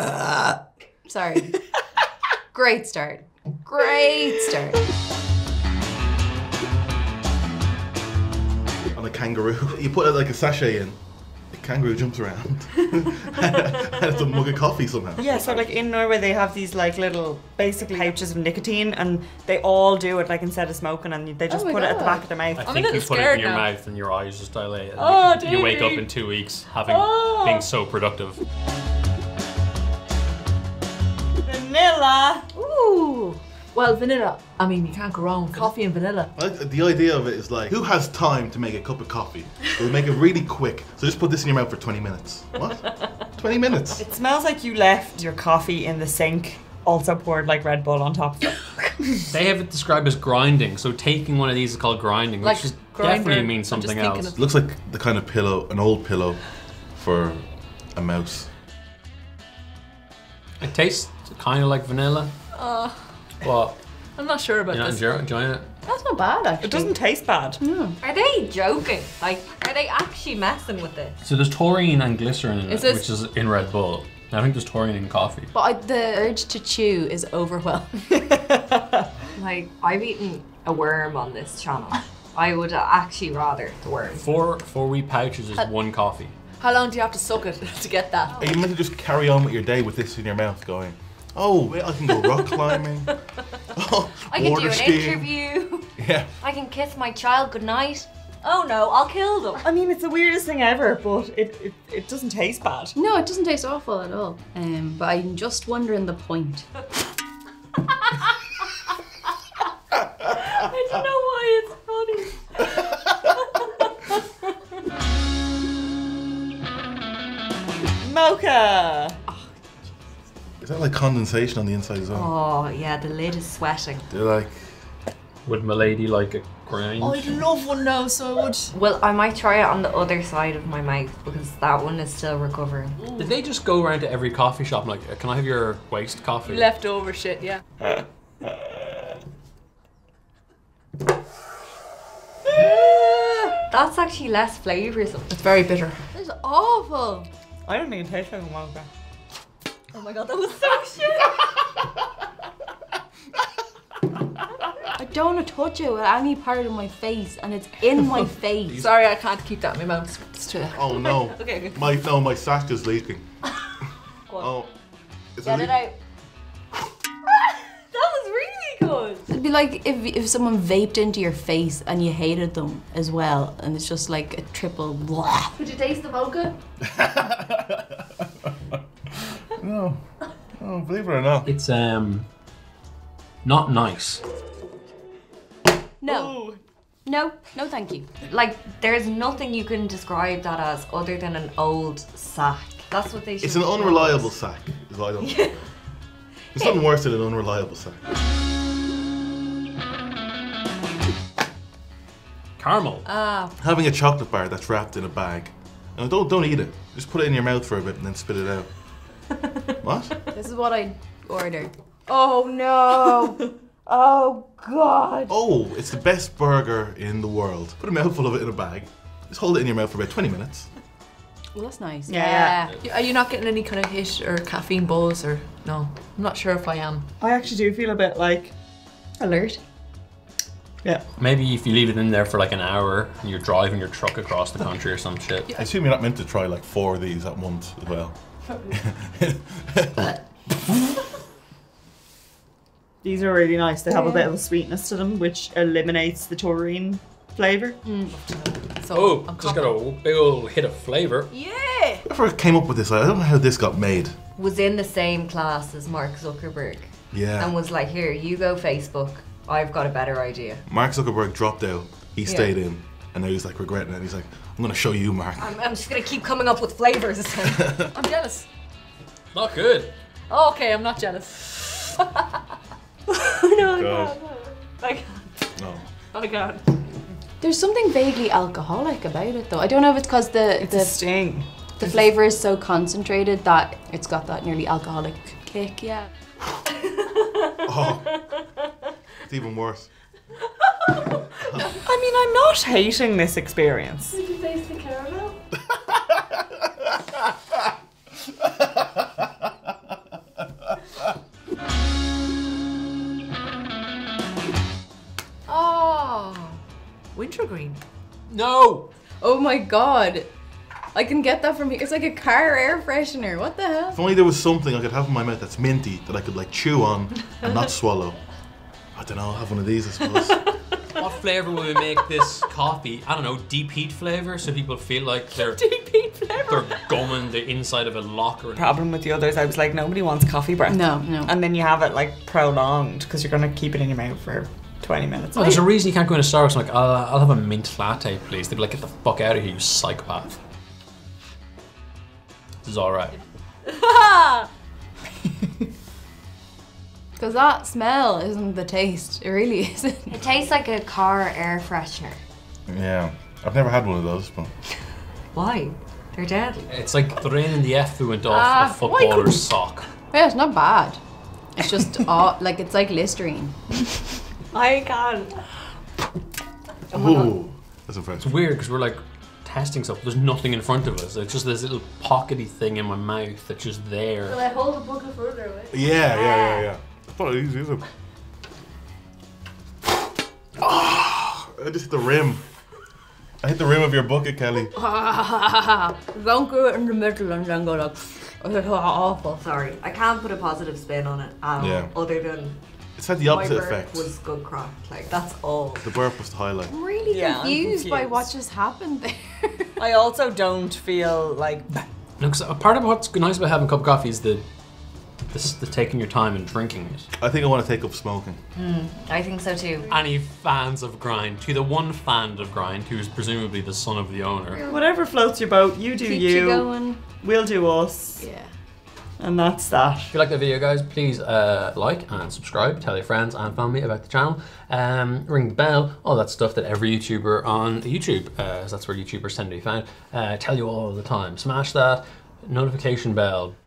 Uh, sorry. Great start. Great start. On a kangaroo, you put it like a sachet in. The kangaroo jumps around. and it's a mug of coffee somehow. Yeah, so like in Norway they have these like little basically pouches of nicotine and they all do it like instead of smoking and they just Oh my put it at the God. back of their mouth. I I'm a think you little put it in scared your now. mouth and your eyes just dilate. and Oh, you, you wake up Davey. in two weeks having Oh. being so productive. Vanilla. Ooh. Well, vanilla. I mean, you can't go wrong with coffee and vanilla. I like- The idea of it is like, who has time to make a cup of coffee? We'll make it really quick. So just put this in your mouth for 20 minutes. What? 20 minutes. It smells like you left your coffee in the sink, also poured like Red Bull on top of it. They have it described as grinding, so taking one of these is called grinding, which Like is grinder. definitely means I'm just something thinking else. of- Looks like the kind of pillow, an old pillow for a mouse. It tastes kind of like vanilla. Uh, What? I'm not sure about You're not this. enjoy- enjoying it? That's not bad, actually. It doesn't taste bad. Are they joking? Like, are they actually messing with it? So there's taurine and glycerin in Is it, this- which is in Red Bull. I think there's taurine in coffee. But I, the urge to chew is overwhelming. Like, I've eaten a worm on this channel. I would actually rather the worm. Four four wee pouches is one coffee. How long do you have to suck it to get that? Are you meant to just carry on with your day with this in your mouth going, oh, wait, I can go rock climbing. Oh, I can do an skiing." interview. Yeah. I can kiss my child goodnight. Oh no, I'll kill them. I mean, it's the weirdest thing ever, but it, it, it doesn't taste bad. no, it doesn't taste awful at all. Um, but I'm just wondering the point. condensation on the inside as well? Oh yeah, the lid is sweating. They're like, Would Milady like a grind? I'd love one now, so I would. Well, I might try it on the other side of my mouth because that one is still recovering. Did they just go around to every coffee shop and like, uh, can I have your waste coffee? Leftover shit, yeah. That's actually less flavoursome. It's very bitter. It's awful. I don't even taste like a mocha. Oh my god, that was so shit. I don't want to touch it with any part of my face, and it's in my face. Sorry, I can't keep that in my mouth. It's too. oh no. Okay, okay. My, no, my sack is leaking. oh. Is Get it, it out. that was really good! It'd be like if, if someone vaped into your face and you hated them as well, and it's just like a triple blah. Could you taste the mocha? No. Oh, believe it or not. It's um not nice. No, no, no, thank you. Like, there's nothing you can describe that as other than an old sack. That's what they should It's an call it. unreliable sack, is what I don't There's nothing worse than an unreliable sack. Caramel. Ah, Having a chocolate bar that's wrapped in a bag. No, don't don't eat it. Just put it in your mouth for a bit and then spit it out. what? This is what I ordered. Oh no! oh god! Oh, it's the best burger in the world. Put a mouthful of it in a bag. Just hold it in your mouth for about 20 minutes. Well, that's nice. Yeah, are you not getting any kind of hit or caffeine buzz or no? I'm not sure if I am. I actually do feel a bit like Alert. yeah. Maybe if you leave it in there for like an hour and you're driving your truck across the country or some shit. I assume you're not meant to try like four of these at once as well. These are really nice. They have a bit of a sweetness to them, which eliminates the taurine flavor. Mm. So Oh, I'm just got a big old hit of flavor. Yeah. Whoever came up with this, I don't know how this got made. Was in the same class as Mark Zuckerberg Yeah. and was like, here, you go Facebook. I've got a better idea. Mark Zuckerberg dropped out. He stayed in. And now he's like regretting it. He's like, I'm going to show you, Mark. I'm, I'm just gonna keep coming up with flavors. I'm jealous. Not good. Oh, okay, I'm not jealous. Oh, no, God. Like, No. Oh my god. There's something vaguely alcoholic about it, though. I don't know if it's because the It's a the, sting. the flavor is so concentrated that it's got that nearly alcoholic kick. Yeah. Oh. It's even worse. I mean, I'm not hating this experience. Did you taste the caramel? oh, ah, wintergreen. No. Oh my god. I can get that from here. It's like a car air freshener. What the hell? If only there was something I could have in my mouth that's minty that I could like chew on and not swallow. I don't know. I'll have one of these, I suppose. What flavor will we make this coffee? I don't know, deep heat flavor, so people feel like they're Deep heat flavour. they're gumming the inside of a locker. Problem with the others, I was like, nobody wants coffee breath. No, no. And then you have it like prolonged because you're gonna keep it in your mouth for 20 minutes. Oh, there's a reason you can't go into Starbucks. I'm like, I'll, I'll have a mint latte, please. They'd be like, get the fuck out of here, you psychopath. This is all right. Because that smell isn't the taste. It really isn't. It tastes like a car air freshener. yeah. I've never had one of those, but Why? They're deadly. It's like the rain in the effluent off Ah, a why footballer's sock. Yeah, it's not bad. It's just all, like it's like Listerine. I can't. ooh, that's impressive. It's weird because we're like testing stuff. There's nothing in front of us. It's just this little pockety thing in my mouth that's just there. I hold the bucket further away? Yeah, yeah, yeah, yeah. I thought it was easy. Oh, I just hit the rim. I hit the rim of your bucket, Kelly. Don't go in the middle and then go like, oh, it's awful. Sorry, I can't put a positive spin on it at all. Yeah. Other than It's had the my opposite burp effect. was good crack. Like that's all. The burp was the highlight. I'm really Yeah, I'm confused, by what just happened there. I also don't feel like No, 'cause a part of what's nice about having a cup of coffee is the, the, the taking your time and drinking it. I think I want to take up smoking. I think so too. Any fans of Grind? To the one fan of Grind, who's presumably the son of the owner. whatever floats your boat, you do Keep you. you going. We'll do us. Yeah. And that's that. If you like the video, guys, please uh, like and subscribe. Tell your friends and family about the channel. Um, ring the bell, all that stuff that every YouTuber on YouTube, uh, 'cause that's where YouTubers tend to be found, uh, tell you all the time. Smash that notification bell.